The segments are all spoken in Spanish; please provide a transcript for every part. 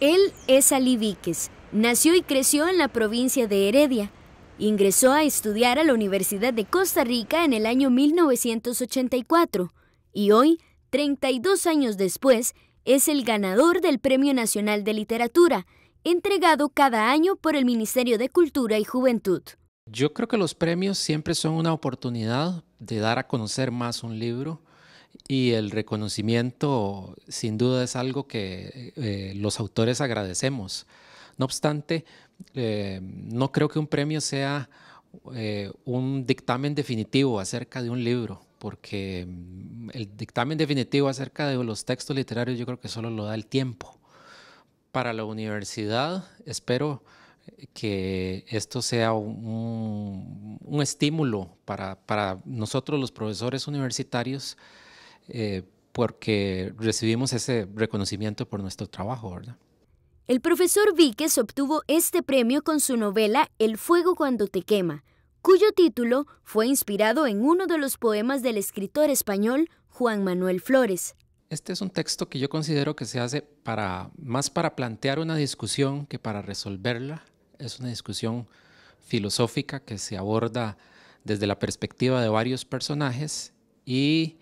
Él es Ali Víquez. Nació y creció en la provincia de Heredia. Ingresó a estudiar a la Universidad de Costa Rica en el año 1984 y hoy, 32 años después, es el ganador del Premio Nacional de Literatura, entregado cada año por el Ministerio de Cultura y Juventud. Yo creo que los premios siempre son una oportunidad de dar a conocer más un libro y el reconocimiento sin duda es algo que eh, los autores agradecemos. No obstante, eh, no creo que un premio sea eh, un dictamen definitivo acerca de un libro, porque mm, el dictamen definitivo acerca de los textos literarios yo creo que solo lo da el tiempo. Para la universidad espero que esto sea un, estímulo para, para nosotros los profesores universitarios eh, porque recibimos ese reconocimiento por nuestro trabajo, ¿verdad? El profesor Víquez obtuvo este premio con su novela El fuego cuando te quema, cuyo título fue inspirado en uno de los poemas del escritor español Juan Manuel Flores. Este es un texto que yo considero que se hace para más para plantear una discusión que para resolverla. Es una discusión filosófica que se aborda desde la perspectiva de varios personajes y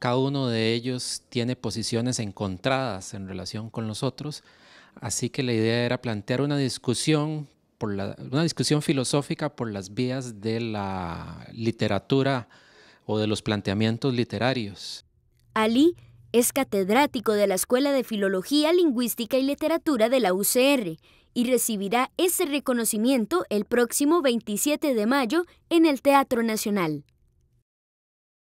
cada uno de ellos tiene posiciones encontradas en relación con los otros, así que la idea era plantear una discusión, una discusión filosófica por las vías de la literatura o de los planteamientos literarios. Ali es catedrático de la Escuela de Filología, Lingüística y Literatura de la UCR y recibirá ese reconocimiento el próximo 27 de mayo en el Teatro Nacional.